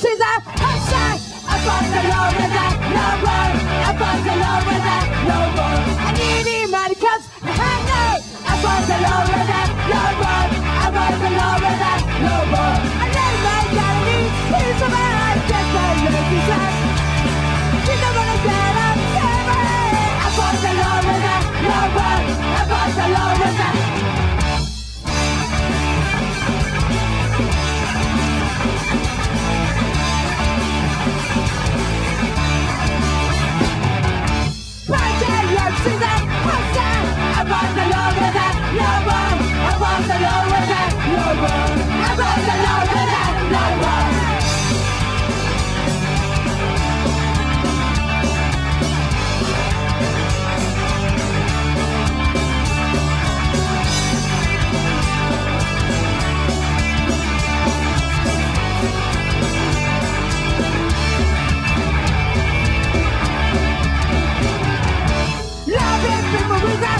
she's a hot shot. I the Lord and I. we got